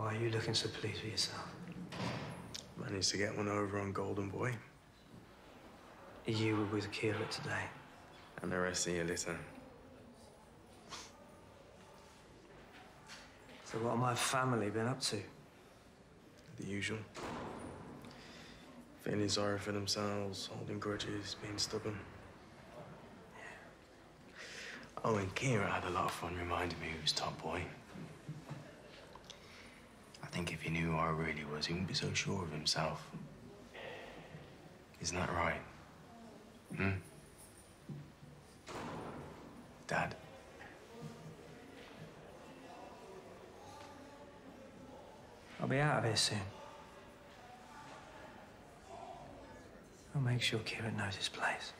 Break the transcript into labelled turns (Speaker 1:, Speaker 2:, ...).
Speaker 1: are you looking so pleased with yourself?
Speaker 2: Managed to get one over on Golden Boy.
Speaker 1: You were with Kheerat today.
Speaker 2: And the rest of your litter.
Speaker 1: So what have my family been up to?
Speaker 2: The usual. Feeling sorry for themselves, holding grudges, being stubborn. Oh, and Kheerat had a lot of fun reminding me who's top boy. I think if he knew who I really was, he wouldn't be so sure of himself. Isn't that right? Hmm? Dad?
Speaker 1: I'll be out of here soon. I'll make sure Kheerat knows his place.